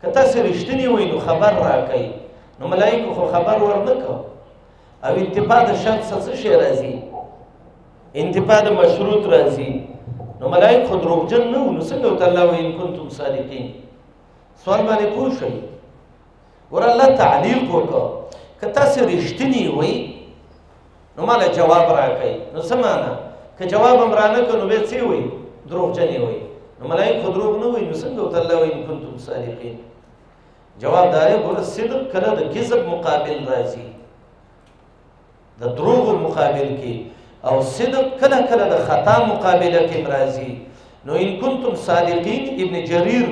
که تاسو رښتینی وای نو خبر راکړئ نو ملائکه خو خبر ورنکو او انتفاع د شرط څه شي راځي انتفاع د مشروط راځي نو ملائکه خو دروغجن نه نو څنګه ته الله وین کنتم صادقین سوال باندې پوښي ور الله تعلیق وکړه که تاسو رښتینی وای نو مال جواب راکړي نو سمانا که جواب هم رانه کړو به څه وي دروغ جنې وي نو ملائک خو دروغ نه وي نو څنګه ته الله وي کنتم صادقین جواب دار ګور صدق کله د کذب مقابل راځي د دروغ مقابل کې او صدق کله کله د خطا مقابله کې راځي نو ان کنتم صادقین ابن جریر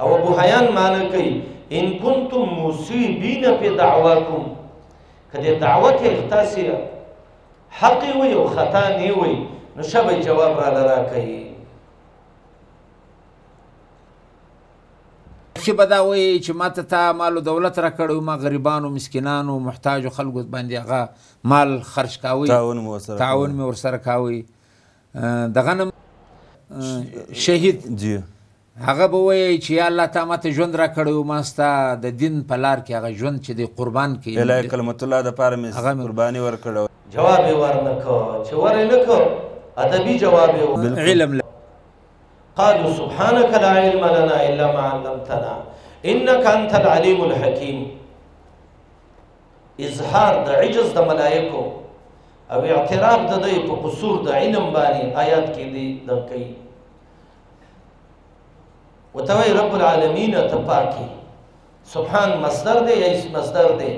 او ابو حیان معنی کوي ان کنتم مصیبین فی دعواکم کله دعوه کې اختاسي حق وي او خطا نه وي نو شبې جواب را لرا کوي چې بدا وي چې ماته تا مال دولت را کړو ما غریبانو مسکینانو محتاج خلکو باندې هغه مال خرج کاوي تعاون مو سره تعاون مو سره کاوي دغه شهید جی هغه به وایئ چې یا الله تا ماته ژوند راکړی او ما ستا د دین په لار کې هغه ژوند چې دی قربان کړ. اعلاء کلمت الله دپاره مې قرباني ورکړه. جواب یې ورنه کړ چې ولې نه کړ؟ ادبي جواب یې ورکړ. علم له. قالوا سبحانك لا علم لنا الا ما علمتنا انك انت العليم الحكيم اظهار د عجز د ملائکو او اعتراف د دوی په قصور د علم باندې آیات کې دی د کوي وتوي رب العالمین ته پاکي سبحان مصدر دی یا اسم مصدر دی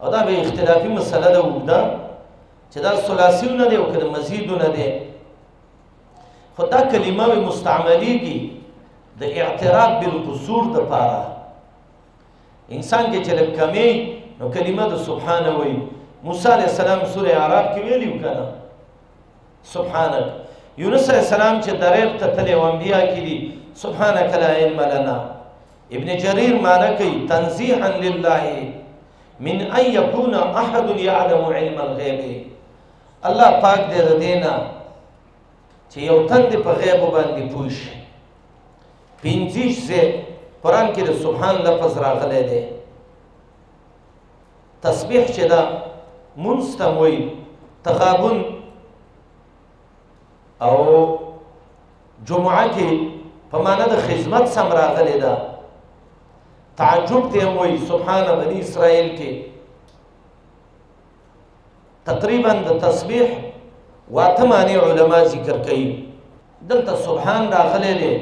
او دا به اختلافي مسله ده وګدا چې دا ثلاثیونه دی او کله مزیدونه دی خو دا کلمه به مستعمليږي د اعتراف بالقصور د پاره انسان کې چې کمی نو کلمه د سبحان وي موسی عليه السلام سوره اعراف کې ویلي وکړه سبحانك یونس علیہ السلام چې درېب ته تلې انبیا کې دي سبحانك لا علم لنا ابن جرير معنی کوي تنزيها لله من ان يكون احد يعلم علم الغيب الله پاک دې ردینا چې یو تن دې په غیب باندې پوه شي پنځیش زه قران کې د سبحان لفظ راغلی دی تسبیح چې ده مونځ ته وایي تغابن او جمعه کې په معنا د خدمت سم راغلی ده تعجب ته هم وایي سبحان بني اسرائیل کې تقریبا د تسبیح واته معنی علما ذکر کوي دلته سبحان راغلی دی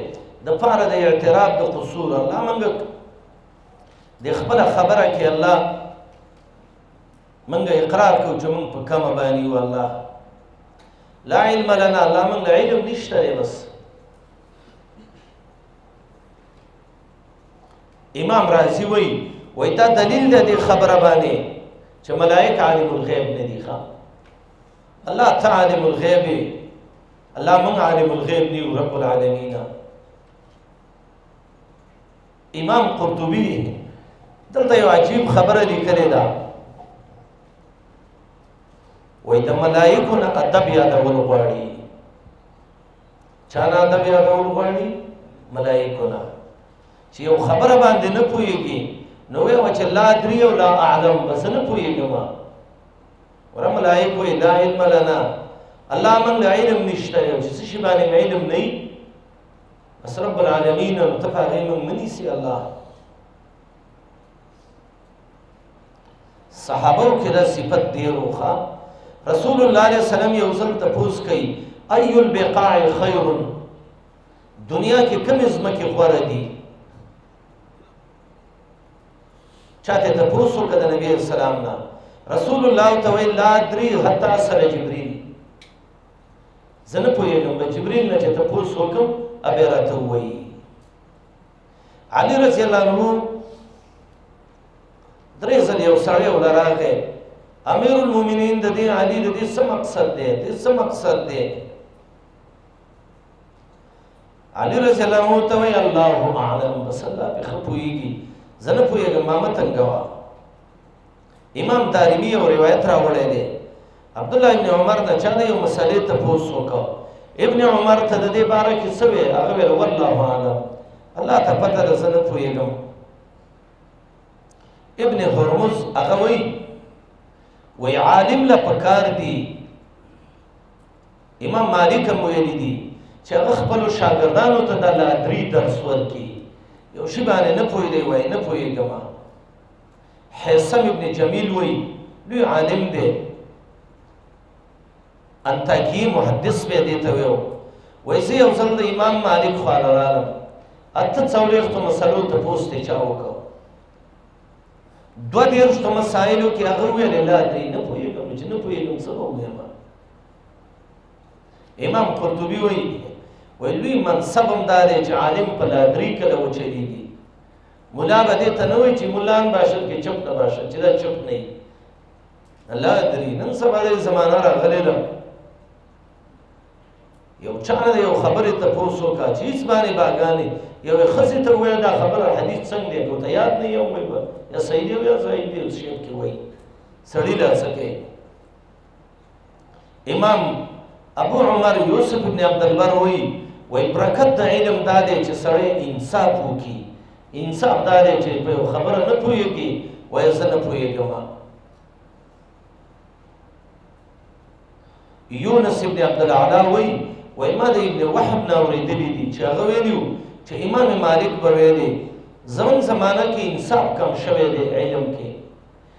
د پاره د اعتراف د قصور الله منګه د خپل خبره کې الله منګه اقرار کو چې موږ په کم باندې یو الله لا علم لنا لا من علم نشته بس امام رازی وی وای دا دلیل ده د خبره باندې چې ملائک عالم الغیب نه دي ښا الله تعالی عالم الغیب الله من عالم الغیب دی رب العالمین امام قرطبي دلته یو عجیب خبره لیکلې ده وای د ملائکو نه ادب یادول غواړي چا نه ادب یادول غواړي ملائکو نه چې یو خبره باندې نه پوهیږي نو وی و چې لا دري او لا اعلم بس نه پوهیږم ور ملائکو لا علم لنا الله من علم نشته چې شي باندې علم نه بس رب العالمین او ته هغه مونږ منی سي الله صحابه کې دا صفت دی روخه رسول الله علیه السلام یو ځل تپوس کوي ای البقاع خیر دنیا کې کوم ځمکه غوړه دي چاته تپوس وکړه د نبی اسلام نه رسول الله ته وی لا دري حتا سره جبريل زه نه پوهېږم د جبريل نه چې تپوس وکړم ابه راته ووایي علي رضی الله عنه درې ځل یو سړی ول راغی امیر المؤمنین د دې علي د دې څه مقصد دی د څه مقصد دی علي رضی الله عنه ته وی الله اعلم بس الله په خپويږي زنه پويږم ما متنګوا امام دارمی یو روایت راوړی دی عبد الله ابن عمر د چا نه یو مسلې ته پوس وکړ ابن عمر ته د دې باره کې څه وی هغه ویل والله اعلم الله ته پته ده زه نه پوهېږم ابن هرمز هغه وایي وایي عالم له پکار دي امام مالک هم ویلي دي چې هغه خپلو شاګردانو ته د الله درې درس ورکړي یو شي باندې نه پوهېدی وایي نه پوهېږم حیثم ابن جمیل وی لوی عالم دی انتاکی محدث به دی ته ویو وای زه یو ځل د امام مالک خو لرالم اته څولېختو مسلو ته پوسټ چا وکړ دوه دیرشتو مسایلو کې هغه ویل لا دی نه پوهېږم چې نه پوهېږم څه به ووایم امام قرطبي وایي وای لوی منصب هم دا دی چې عالم په لادري کله وچلېږي مولا به دې ته نه وایي چې مولان باشد کې چپ نه باشد چې دا چپ نه وي الله دري نن سبا دې زمانہ راغلې ده یو چا نه یو خبره ته پوسو کا چې اس باندې باغانې یو خزي ته وایي دا خبره حدیث څنګه دی ته یاد نه یو مې یا صحیح دی یا صحیح دی شیخ کې وایي سړی لا سکے امام ابو عمر یوسف ابن عبد البر وی وای برکت د علم دا دی چې سړی انصاف وکي انصاف دا دی چې په خبره نه پوهیږي وای زه نه پوهیږم یونس ابن عبد الاعلى وی وای ما د ابن وهب نه اوریدلی دي چې هغه ویلو چې امام مالک به ویلي زمون زمانہ کې انصاف کم شوه دی علم کې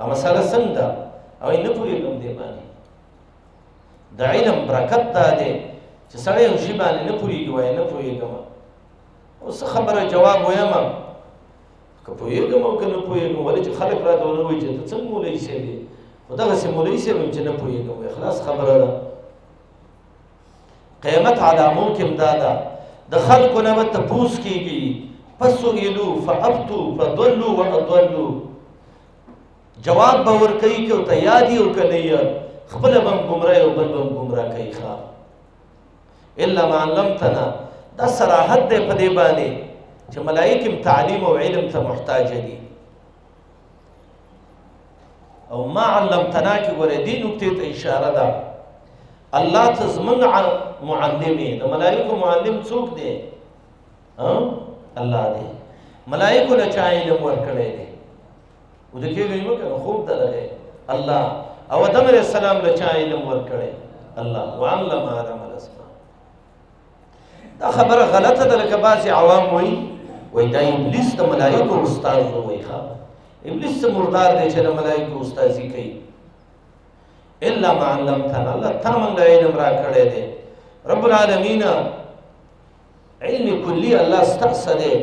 او مسله څنګه ده او نه پوهېږم دې باندې د علم برکت دا دی چې سړی یو شي باندې نه پوهېږي وایي نه پوهېږم اوس خبره جواب وایم که پوهېږم او که نه پوهېږم ولې چې خلک راته ونه وایي چې ته څنګه مولوي صاحب یې خو دغسې مولوي صاحب یم چې نه پوهېږم اخلاص خبره ده قیامت علامو کې دا ده د خلکو نه به تپوس کېږي فسئلو فافتو فضلوا واضلوا جواب به ورکوي که ورته یاد یې او که نه یې خپله به هم ګمراه او بل به هم ګمراه کوي ښه الا ما علمتنا دا صراحت دی په دې باندې چې ملایکې هم تعلیم او علم ته محتاج دي او ما علمتنا کې ګوره دې نقطې ته اشاره ده الله ته زمونږ معلم دی د ملایکو معلم څوک دی الله دی ملائکه له چا علم ورکړی دی او د کې ویمه کنه خوب درغه الله او آدم علیہ السلام له چا علم ورکړی الله وعلم آدم دا خبره غلطه ده لکه بعضې عوام وایي وایي دا ابلیس د ملایکو استاد و وایي ښه ابلیس څه مردار دی چې د ملایکو استاذي کوي الا ما علمتنا الله تا موږ له علم راکړی دی رب العالمین علم کلی الله ستاسو دی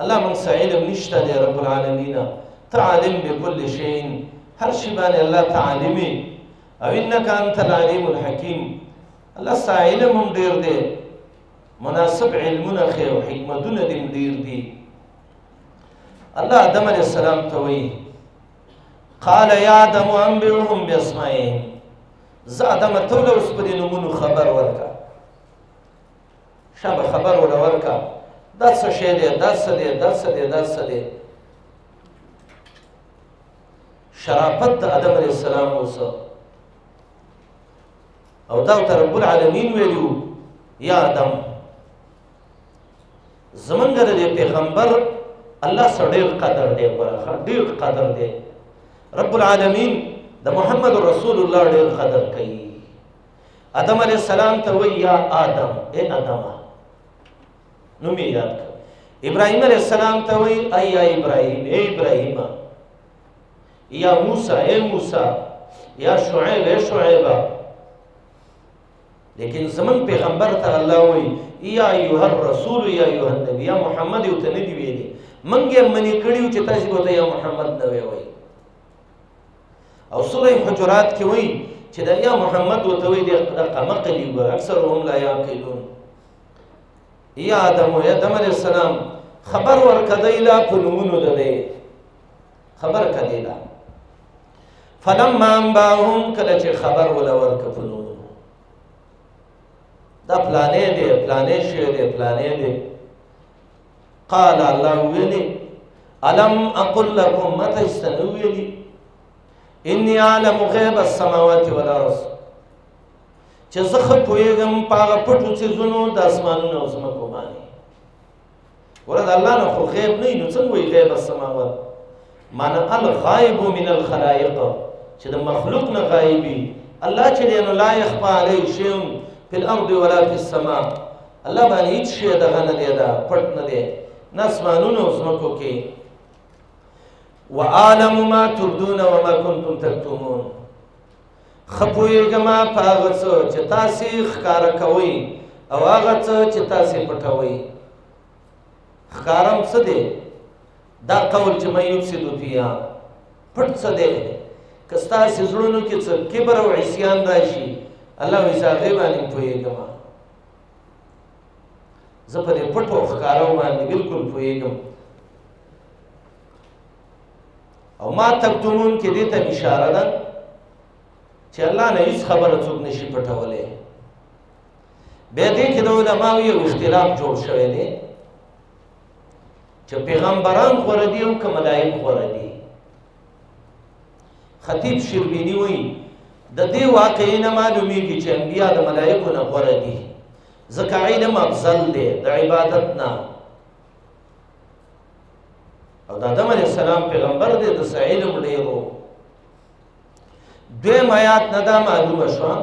الله موږ څه علم نشته دی رب العالمین ته عالم بكل شيء هر شي باندې الله تعالمي او انك انت العليم الحكيم الله ستا علم هم ډیر دی مناسب علمونه خې او حکمتونه دې ډیر دي الله آدم علیه السلام ته وایي قال یا آدم انبئهم باسمائهم زه آدم ته له اوس په دې نومونو خبر ورکا شابه خبر ور ورکا دا څه شی دی دا څه دی دا څه دی دا څه دی شرافت د آدم علیه السلام اوسه او دا ته رب العالمین ویلو یا آدم زمونږ د پیغمبر الله سره ډېر قدر دی ورخه ډېر قدر دی رب العالمین د محمد رسول الله ډېر قدر کوي آدم علی السلام ته وی یا آدم اے آدم نو می یاد کړ ابراهیم علی السلام ته وی ایا ابراهیم اے ابراهیم یا موسی اے موسی یا شعیب اے شعیب لیکن زمن پیغمبر ته الله وی یا ایها الرسول یا ایها النبی یا محمد یو ته نه دی ویلي منګه منی کړیو چې تاسو ته یا محمد نه وی وی او سوره حجرات کې وی چې دا یا محمد وته وی د قمقلی ګور اکثر هم لا یعقلون یا آدم و آدم علیہ السلام خبر ورکدی لا په نومونو ده دی خبر کدی لا فلما انباهم کله چې خبر ولا ورک په نومونو دا پلانې دی پلانې شی دی پلانې دی قال الله ویلی الم اقل لكم متى استنویلی انی عالم غیب السماوات والارض چې زه خو پوهېږم په هغه پټو څیزونو د اسمانونو او ځمکو باندې ورد الله نه خو غیب نه نو څنګه وي غیب السماوات معنی الغائب من الخلائق چې د مخلوق نه غایبي الله چې دی نو لا يخفى عليه شيء في الارض ولا في السماء الله باندې هیڅ شی دغه نه دی دا پټ نه دی نه اسمانونو او ځمکو کې وعالم ما تبدون وما كنتم تكتمون ښه پوهېږم په هغه څه چې تاسې ښکاره کوئ او هغه څه چې تاسې پټوئ ښکارم څه دی دا قول چې مې یفسد فیها پټ څه دی که ستاسې زړونو کې څه کبر او عصیان راشي الله وایي زه هغې باندې پوهېږم زه په دې پټو ښکارو باندې بلکل پوهېږم او ما تکتمون کې دې ته اشاره ده چې الله نه هیڅ خبره څوک نشي پټولای به دې کې د علماو یو اختلاف جوړ شوی دی چې پیغمبران غوړه دي او که ملائک غوړه دي خطیب شربینی وایي د دې واقعې نه معلومیږي چې انبیا د ملائکو نه غوړه دي ځکه علم افضل دی د عبادت نه او د آدم علی السلام پیغمبر دی د علم ډیرو دوی میات نه دا معلومه شو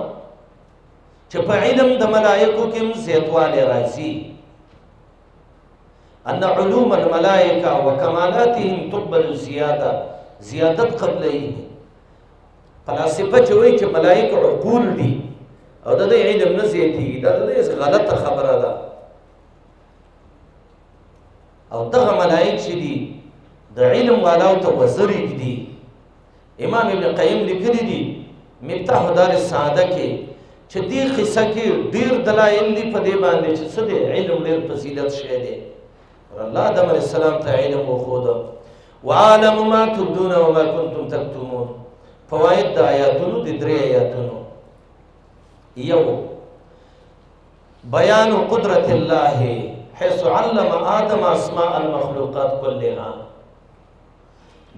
چې په علم د ملائکو کې زیاتواله راځي ان علوم الملائکه وکمالاتهم تقبل زیاده زیادت قبلې فلسفه چې وایي چې ملائکه عقول دي او د علم نه زیاتېږي دا د غلطه خبره ده او دغه ملائک چې دي د علم والاو ته وزري دي امام ابن قیم لیکلی دي مفتاح دار السعاده کې چې دې قصه کې ډیر دلایل دي په دې باندې چې څه دی علم ډیر فضیلت شی دی الله آدم علیه السلام ته علم وښود وعالم ما تبدون وما كنتم تكتمون فوائد د آیاتونو د درې آیاتونو یو بیان قدرت الله حيث علم آدم اسماء المخلوقات كلها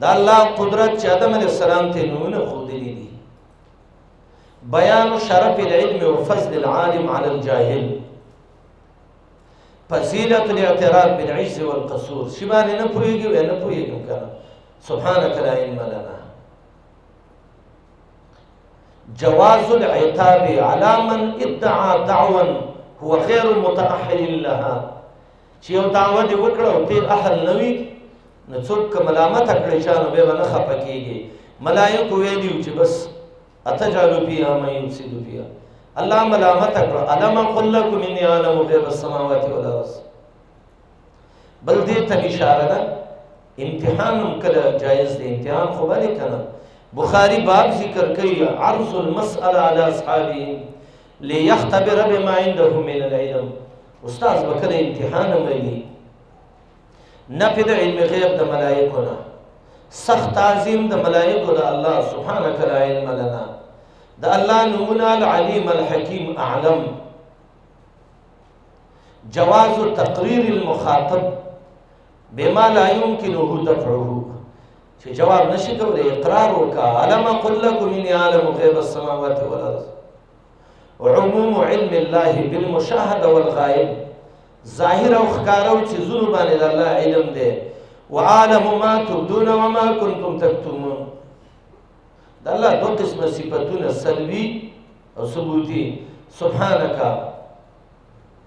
دا الله قدرت چې آدم علیه السلام ته نونه خو دي بیان شرف العلم وفضل العالم على الجاهل فضیلت الاعتراف بالعز والقصور شبانه نه پويږي نه پويږي کنه سبحانك لا علم لنا جواز العتاب على من ادعى دعوا هو غير متأهل لها چې یو دعوه دې وکړه او ته اهل نه وي نو څوک ملامت کړي چې نو به نه خپه کیږي ملائکه ویلي چې بس اتجعل فيها من يفسد فيها الله ملامت کړه علم قل لكم اني اعلم غيب السماوات والارض بل دې ته اشاره ده امتحان هم کله جایز دی امتحان خو به دی کنه بخاری باب ذکر کوي عرض المسأله على اصحابه ليختبر بما عنده من العلم استاد بکره امتحان ملي نفد علم غير د ملائکو نه سخت تعظیم د ملائکو د الله سبحانك لا علم لنا د الله نمونه العليم الحكيم اعلم جواز تقریر المخاطب بما لا يمكنه دفعه چې جواب نشي کولای اقرار وکا علم قل لكم اني عالم غيب السماوات والارض عموم علم الله بالمشاهده والغائب ظاهر او ښکارو چې زونو باندې د الله علم دی وعالم ما تبدون وما كنتم تكتمون د الله دوه قسمه صفاتونه سلبي او ثبوتی سبحانك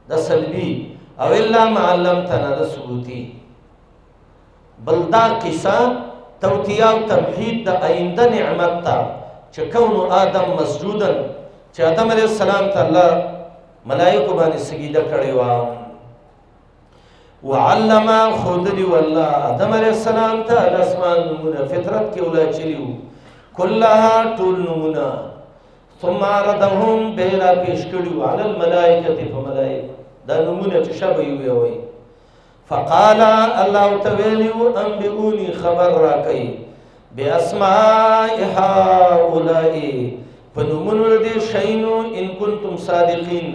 دا سلبی او الا ما علمتنا دا ثبوتی بل دا قصه توتیا او تمهید د آینده نعمت ته چې کون آدم مسجودن چې آدم علیه السلام ته الله ملائکه باندې سجده کړې و وعلم خودلی والله آدم علیہ السلام ته الاسمان نمونه فطرت کې ولا چلیو كلها ټول نمونه ثم عرضهم بیرا پیش کړیو علی الملائکه په ملائکه دا نمونه چې شبه یو وي فقال الله تعالی انبئوني خبر را کوي باسماء هؤلاء فنمنو دې شینو ان کنتم صادقین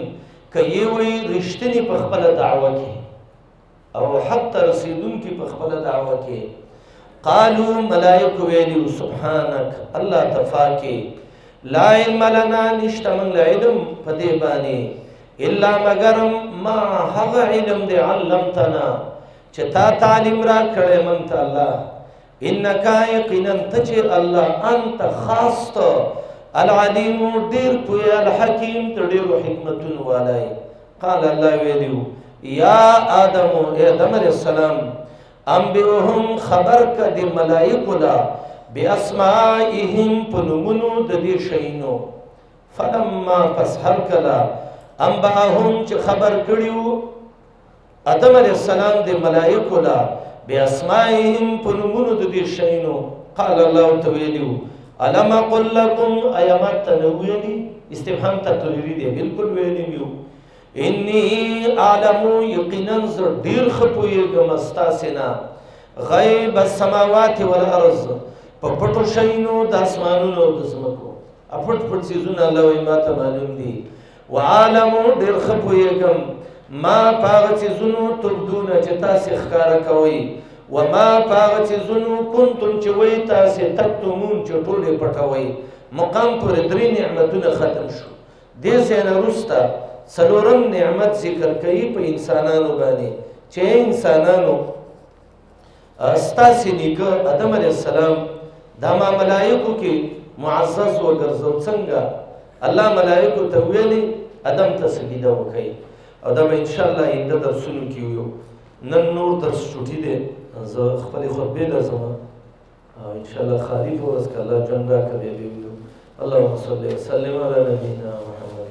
که یې وي رښتینی په خپل دعوه کې او حق ته رسیدونکي په خپل دعوه کې قالو ملائکه ویلو سبحانك الله تفاکه لا علم لنا نشته من علم په دې باندې الا مگر ما هغه علم دې علمتنا چې تا تعلیم را کړې مونږ ته الله انك يقينا تجي الله انت خاص ته العليم ډیر پوی الحکیم ته ډیر حکمتون والای قال الله ویلو یا آدم آدم علیہ السلام انبئهم خبر کا دی ملائکو لا باسمائهم پنمونو د دې شینو فلما پس هر کلا انبئهم چې خبر کړیو ادم علیه السلام د ملائکو لا باسمائهم په نومونو د دې شینو قال الله تعالی الم قل لكم ايما تنويلي استفهام تقريري دی بالکل ویلی میو انی اعلم یقینا زر ډیر خپویګم استاسینا غیب السماوات والارض په پټو شینو د اسمانونو او د زمکو اپټ پټ سيزونه الله یې ماته معلوم دي وعالم ډیر خپویګم ما پاغه چې زونو تبدونه چې تاسو ښکارا کوي وما پاغه چې زونو کنتم چې وای تاسو تکتمون چې ټوله پټوي مقام پر درې نعمتونه ختم شو دې سره روستا څلورم نعمت ذکر کوي په انسانانو باندې چې انسانانو ستاسو نیکه ادم علیه السلام دا ما ملائکو کې معزز وګرځو څنګه الله ملائکو ته ویلي ادم ته سجده وکړي او دا به ان شاء الله اینده درسونو کې یو نن نور درس چټي دي زه خپل خطبه لازم ان شاء الله خالي ورځ کله جون را کوي الله صلی الله علیه وسلم علی نبینا محمد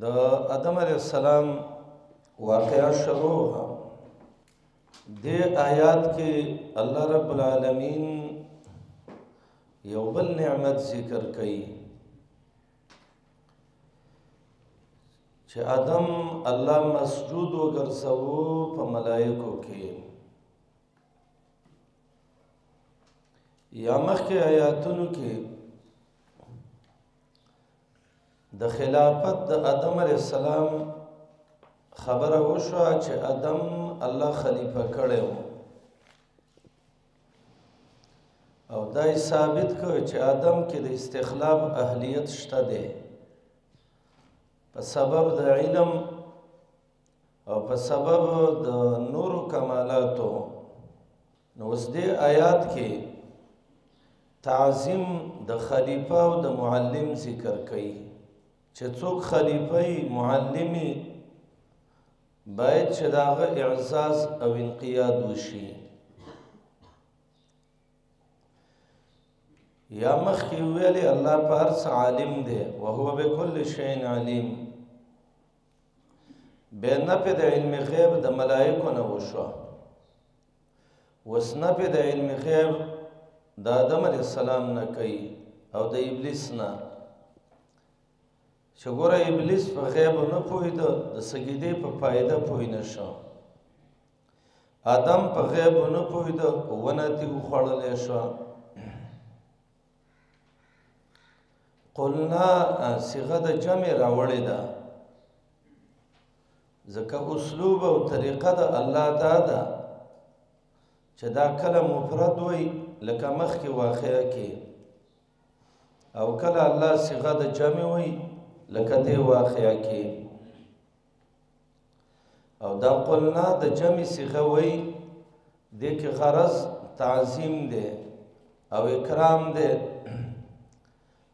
د ادم علی السلام واقعا شروع د آیات کې الله رب العالمین یو بل نعمت ذکر کړي چې ادم الله مسجود وګرځاو په ملائکو کې یا مخکې آیاتونو کې د خلافت د ادم علی السلام خبره وشو چې ادم الله خلیفہ کړو او دا ثابت کړ چې ادم کې د استخلاف اهلیت شته دی په سبب د علم او په سبب د نورو کمالاتو نو اوس دې آیات کې تعظیم د خلیفہ او د معلم ذکر کړي چې څوک خلیفہ معلمي باید چې داغه اعزاز او انقیاد وشي یا مخکې ویلې الله په هر څه عالم دی او هو به کل شی علیم به نفي د علم غیب د ملائکو نه وشو وس نفي د علم غیب د آدم علی السلام نه کوي او د ابلیس نه چې ګوره ابلیس په غیب نه پوهید د سګیدې په فائدہ پوه نه شو آدم په غیب نه پوهید ونه تی خوړلې شو قلنا صيغه د جمع راوړې ده ځکه اسلوب او طریقه د الله دا ده چې دا کله مفرد وي لکه مخ کې واقعه کې او کله الله صيغه د جمع وي لکه دې واقعه کې او دا قلنا د جمع صيغه وای د کې غرض تعظیم دی او اکرام دی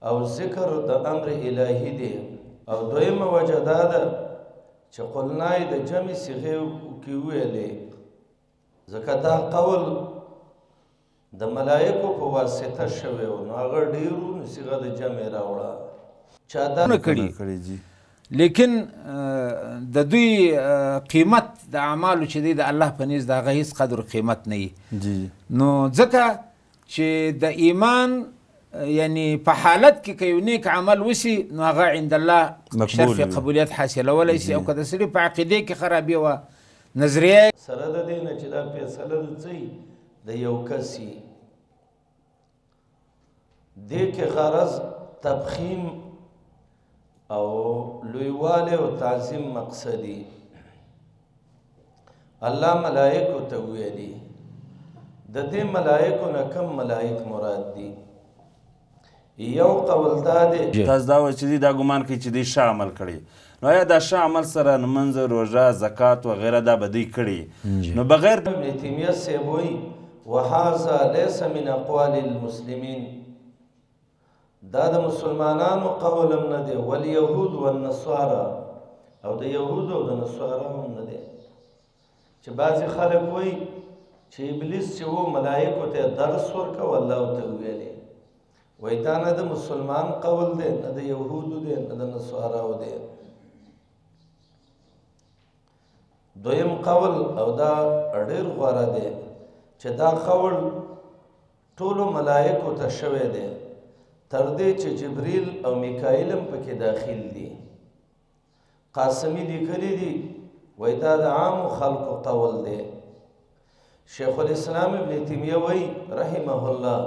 او ذکر د امر الهی دی او دویمه وجه دا ده چې قلنا د جمع صيغه کې ویلې ځکه دا قول د ملائکو په واسطه شوی و نو هغه ډیرو نو صيغه د جمع راوړه چا دا نه کړی جی لیکن د دوی قیمت د اعمالو چې دی د الله په نيز دغه هیڅ قدر قیمت نه وي نو ځکه چې د ایمان یعنی په حالت کې که یو نیک عمل وسی نو هغه عند الله شرف قبولیت حاصلولی شي او که د سړي په عقیده کې خرابې وه نظریه سره د دې نه چې دا فیصله د څه د یو کس یې دې کې غرض تبخیم او لویواله او تعظیم مقصدی الله ملائکه ته ویلي د دې ملائکه نه کم ملائک مراد دي یو قول دا دی. تاسو دا وایئ چې دوی دا ګمان کوي چې دوی ښه عمل کړی نو ایا دا ښه عمل سره لمونځ، روژه، زکات وغیره دا بدۍ کړي نو بغیر د. ابن تیمیه صیب وایي، وهذا لیس من اقوال المسلمین دا د مسلمانانو قول هم نه دی، والیهود والنصارا او د یهودو او د نصاراو هم نه دی. چې بعضې خلک وایي چې ابلیس چې و ملایکو ته درس ورکو الله ته ویلې وایي دا نه د مسلمان قول دی نه د یهودو دی نه د نصاراو دی دویم قول او دا ډېر غوره دی چې دا قول ټولو ملایکو ته شوی دی تر دې چې جبرئیل او میکائیل هم پکې داخل دي قاسمی لیکلی دی وای دا د عام خلکو قول دی شیخ الاسلام ابن تیمیه وای رحمه الله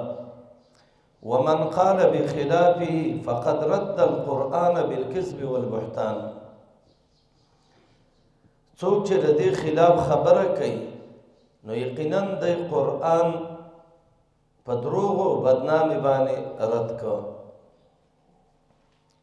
ومن قال بخلافه فقد رد القرآن بالكذب والبهتان څوک چې د دې خلاف خبره کوي نو یقینا د قرآن په دروغ او بدنامي باندې رد کو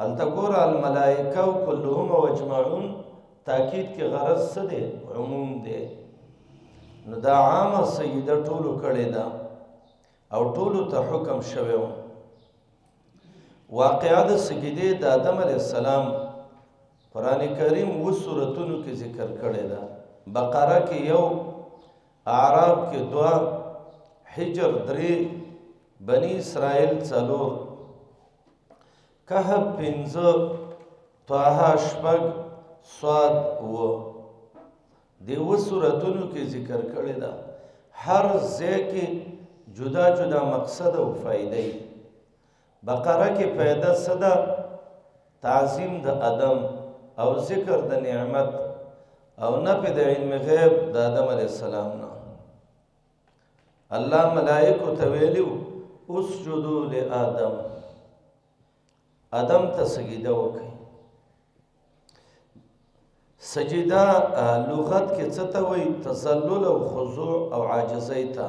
هلته ګوره الملائکه او کلهم او اجمعون تاکید کې غرض څه دی عموم دی نو دا عامه سیده ټولو کړې ده او ټولو ته حکم شوی و واقعا د سجدې د آدم علی السلام قران کریم و سوراتونو کې ذکر کړی ده بقره کې یو اعراب کې دوا حجر درې بنی اسرائیل څلور کهب پنځه طه شپږ صاد و دیو سوراتونو کې ذکر کړی دا هر ځای کې جدا جدا مقصد او فائدې بقره کې فائده څه ده؟ تعظیم د ادم او ذکر د نعمت او نفي د علم غیب د آدم علی السلام نه الله ملائکه ته ویلو اسجدوا لآدم آدم ته سجده وکړي سجده لغت کې څه ته وایي تذلل او خضوع او عاجزۍ ته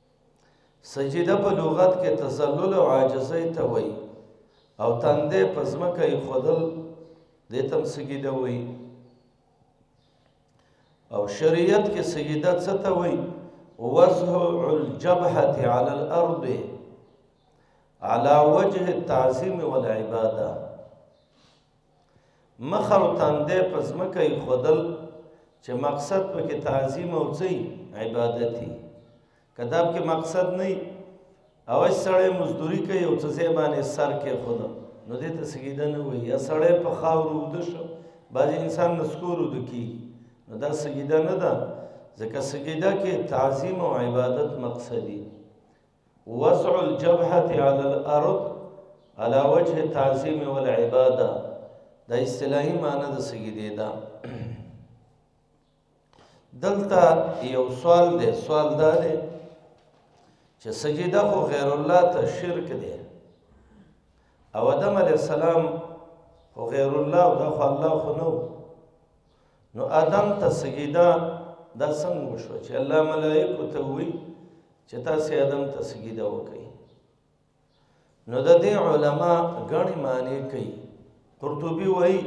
سجده په لغت کې تذلل او عاجزۍ ته وایي او تندې په ځمکه یې خودل دې تم سجده وایي او شریعت کې سجده څه ته وایي وضع الجبهه على الارض على وجه التعظیم والعباده مخ او تاندې په ځمکه ایښودل چې مقصد پکې تعظیم او څه عبادت وي که دا پکې مقصد نه وي او سړی مزدوري کوي او څه باندې سر کې خود نو دې ته سګیده نه وي یا سړی په خاورو وده شو بعضې انسان نسکور وده کېږي نو دا سګیده نه ده ځکه سګیده کې تعظیم او عبادت مقصدي وضع الجبهه علی الارض علی وجه تعظیم والعباده دا اصطلاحي معنی د سګیدې ده دلته یو سوال دی سوال دا دی چې سجده خو غیر الله ته شرک دی او آدم علی السلام خو غیر الله او دا خو الله خو نو نو آدم ته سجده دا څنګه وشو چې الله ملائکه ته وی چې تاسو آدم ته سجده وکړي نو د دې علما غني معنی کوي قرطبي وایي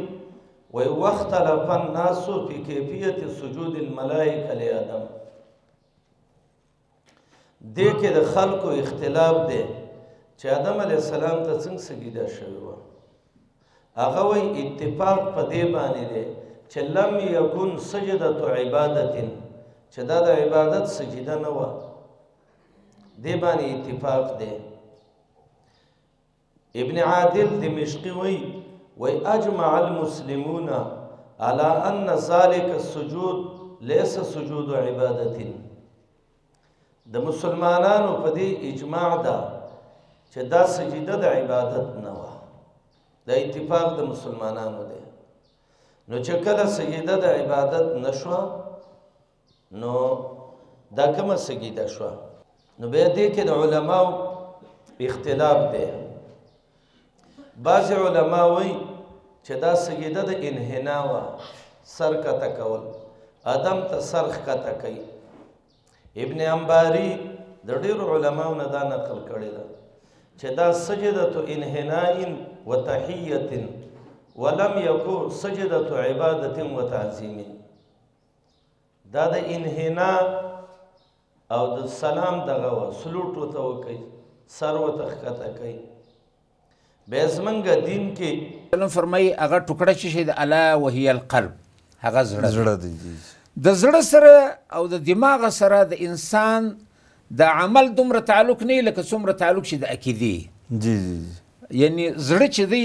وای وخت لفن ناسو په کیفیت سجود الملائکه لآدم دې کې د خلکو اختلاف دی چې آدم علی السلام ته څنګه سجده شوی و هغه وی اتفاق په دې باندې دی چې لم یکن سجده عبادت چې دا د عبادت سجده نه و دې باندې اتفاق دی ابن عادل دمشقی وی وی اجمع المسلمون على ان ذلك السجود ليس سجود عبادت د مسلمانانو په دې اجماع ده چې دا سجده د عبادت نه و دا اتفاق د مسلمانانو دی نو چې کله سجده د عبادت نشو نو دا کومه سګیده شو نو به دې کې د علماو اختلاف دی بعض علما وایي چې دا سګیده د انحنا وا سر کته کول ادم ته سرخ کته کوي ابن انباری د ډیرو علماو نه دا نقل کړی دا چې دا سجده تو انحناء و تحیه ولم یکو سجده تو عبادت و تعظیم دا د انحنا او د سلام دغه سلوټ وته وکي سر وته ښکته کوي به زمنګ دین کې نو فرمای هغه ټوکړه چې شي د الا وهي القلب هغه زړه زړه دی د زړه سره او د دماغ سره د انسان د عمل دومره تعلق نه لکه څومره تعلق چې د عقیدې جی جی یعنی زړه چې دی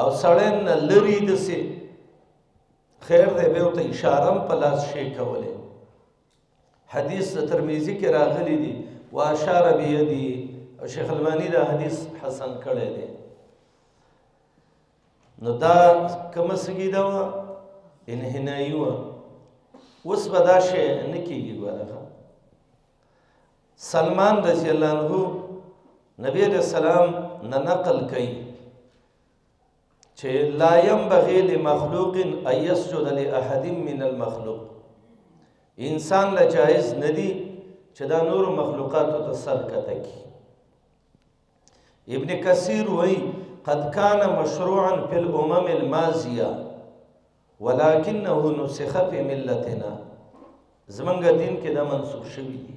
او سړی نه لري دسې خیر دی به ته اشاره هم په لاس شي کولی حدیث د ترمیزي کې راغلی دی و اشاره بیدی او شیخ البانی دا حدیث حسن کړی دی نو دا کوم سګی دا و ان هنایو اوس به دا شی نه کیږي ګوره سلمان رضی الله عنه نبی علیہ السلام نه نقل کړي چې لا ينبغي لمخلوق ان يسجد لاحد من المخلوق انسان لا جائز ندي چې دا نور مخلوقات ته سر کته کی ابن کثیر وای قد کان مشروعا فی الامم الماضیه ولکنه نسخ فی ملتنا زمونږ دین کې دا منسوخ شوی دی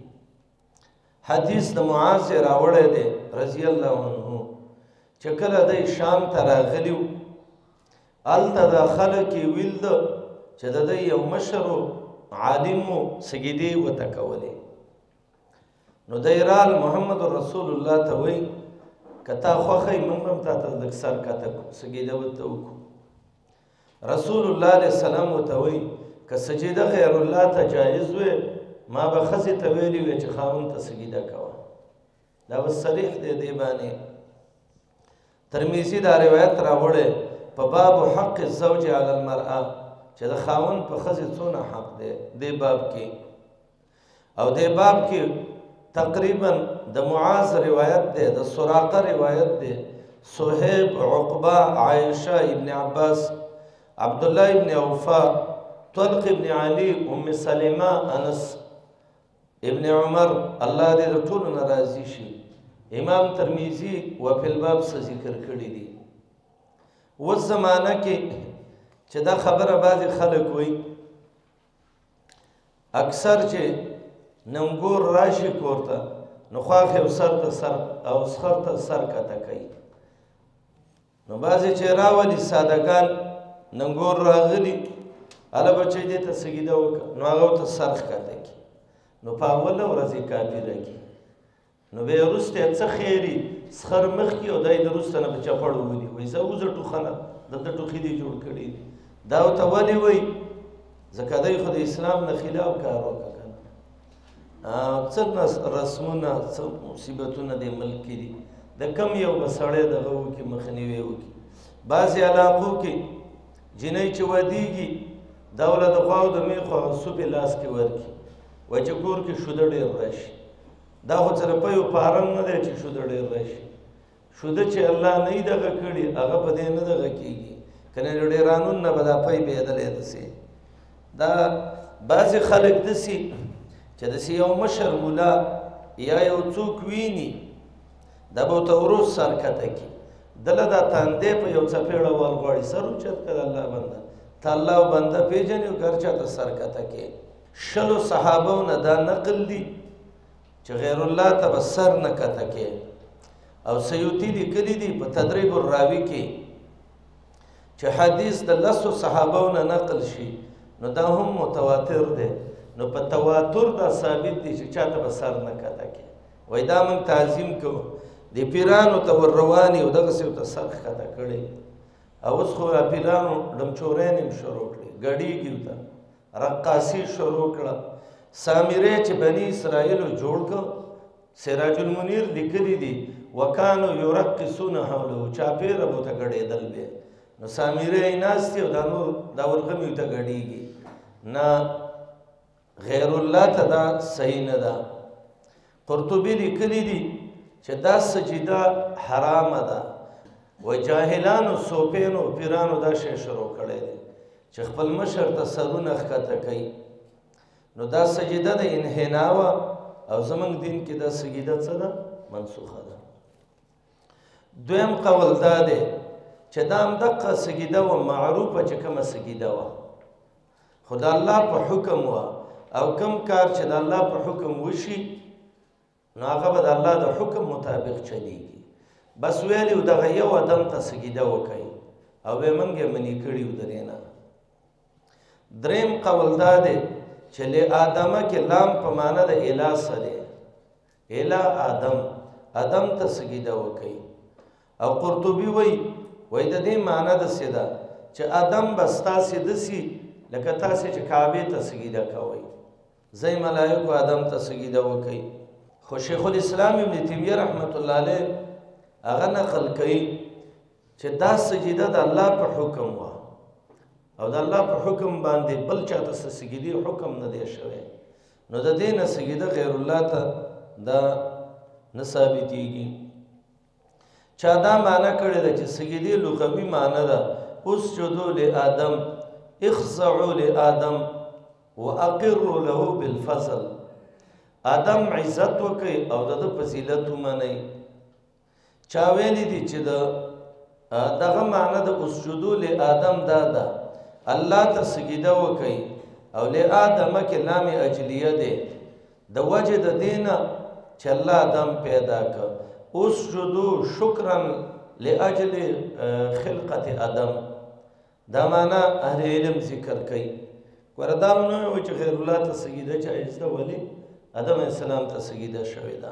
حدیث د معاذ راوړی دی رضی الله عنه چې کله د شام ته راغلیو الته د خلک ویلد چې د یو مشر عالم سګیدی وته کولې نو دیرال محمد رسول الله ته وی کتا خوخه مونږ هم تاسو د سر کته سګیده وته وکړو رسول الله علیه السلام ته وی که سجده غیر الله ته جایز وي ما به خزه ته ویلی وی چې خاون ته سجده کوه دا وسریح دی دی باندې ترمذی دا روایت راوړی په باب حق الزوج علی المرأه چې د خاون په خزه څونه حق دی دی باب کې او دې باب کې تقریبا د معاذ روایت ده د سراقه روایت ده صہیب عقبہ عائشہ ابن عباس عبد الله ابن اوفا طلق ابن علی ام سلمہ انس ابن عمر الله دې د ټولو ناراضي شي امام ترمذی و په الباب څه ذکر کړی دی و زمانہ کې چې دا خبره بعضی خلک وایي اکثر چې ننګور راشي کورته نو خواخې او سر ته سر او سخر ته سر کته کوي نو بعضې چې راولي سادهګان ننګور راغلي هله به چې دې ته سګیده وکړه نو هغه ته سر ښکته کړي نو په اوله ورځ یې کاپي راکړي نو به وروسته څه خیری سخر مخ کې او دای د روسته نه په چپړو ودی وای زه وځه ټوخنه د د ټوخې دی جوړ کړی دا ته ولی وای ځکه دای خو د اسلام نه خلاف کار وکړ څنګه رسمونه څو مصیبتونه د ملک کې دي د کم یو مسړې د غو کې مخنیوي وکي بعضی علاقو کې جنې چې ودیږي دولت غواو د میخو سپې لاس کې ورکی و چې کور کې شوده ډېر راشي دا خو سره په یو فارم نه دی چې شو د ډېر راشي شو د چې الله نه یې دغه کړي هغه په دې نه دغه کېږي کنه د ډېرانون نه به دا پی بېدلې دسي دا بعضې خلک دسي چې دسي یو مشر مولا یا یو څوک ویني دا به ته ورو سر کته کی دله دا تاندې په یو څپېړه وال غواړي سر اوچت کړه الله بنده ته الله بنده پیژنې او ګرچا ته سر کته کې شلو صحابو نه دا نقل دي چې غیر الله ته به سر نه کته کې او سیوطي لیکلي دي په تدریب الراوي کې چې حدیث د لسو صحابو نه نقل شي نو دا هم متواتر دی نو په تواتر دا ثابت دي چې چاته به سر نه کته کې وای دا موږ تعظیم کوو د پیرانو ته ور رواني او دغه سیو ته سر کته کړي او اوس خو پیرانو ډمچورین هم شروع کړي ګډیږي ته رقاصي شروع کړه سامره چې بني اسرائیل جوړ کړ سراج المنیر لیکلی دی وکانو یرقصون حوله چاپیر ابو ته غړېدل به نو سامره یې ناشته او دا نور دا ورغه میو ته غړېږي نه غیر الله ته دا صحیح نه ده قرطبي لیکلی دی چې دا سجده حرام ده و جاهلانو سوپینو پیرانو دا شی شروع کړی دی چې خپل مشر ته سرونه ښکته کوي نو دا سجده د انحنا وه او زمونږ دین کې دا سجده څه ده منسوخه ده دویم قول دا دی چې دا همدقه سجده وه معروفه چې کومه سجده وه خو د الله په حکم و او کم کار چې د الله په حکم وشي نو هغه به د الله د حکم مطابق چلیږي بس ویلی او دغه یو ادم ته سجده وکړي او به موږ یې منی کړي و درې نه دریم قول دا دی چې له آدمه کې لام په معنا د اله سره الا ادم ادم ته سجده وکي او قرطبي وای وای د دې معنی د سیدا چې ادم بستا سیدسی لکه تاسو چې کعبه ته سجده کوي زي ملائکه ادم ته سجده وکي خو شیخ الاسلام ابن تیمیه رحمت الله علیه هغه نقل کوي چې دا سجده د الله په حکم و او د الله په حکم باندې بل چاته سجدي حکم نه دی شوی نو د دې نه سجده غیر الله ته دا نه ثابتېږي چا دا معنا کړې ده چې سجده لغوي معنا ده اسجدو لآدم اخضعو لآدم واقروا له بالفضل آدم عزت وکي او د فضیلت ومني چا ویلي دي چې د دغه معنی د اسجدو له آدم دا ده الله ته سجده وکړي او له آدم کې لام اجلیه ده د وجه د دینه چې الله آدم پیدا ک اسجدو شکرا لاجل خلقت آدم دا معنا اهل علم ذکر کوي وردا نو و چې غیر الله ته سجده جایز ده ولی آدم السلام ته سجده شوی ده